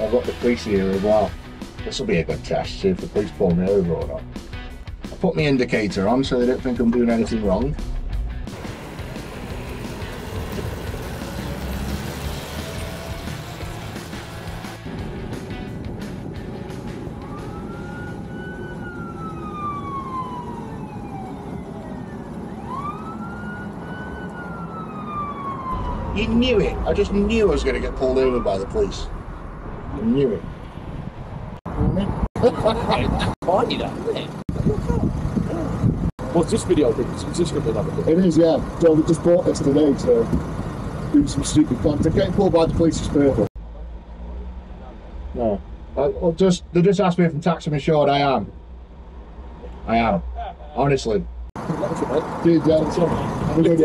I've got the police here as well. This will be a good test, see if the police pull me over or not. I put my indicator on so they don't think I'm doing anything wrong. You knew it. I just knew I was going to get pulled over by the police. I knew it. Funny that, isn't it? What's this video? Is this going to be another It is, yeah. So we just bought this today to do some stupid content. Getting pulled by the police is purple. No. I, well, just they just asked me if I'm taxing insured. I am. I am. Honestly. Dude, yeah, it's on. I'm do it.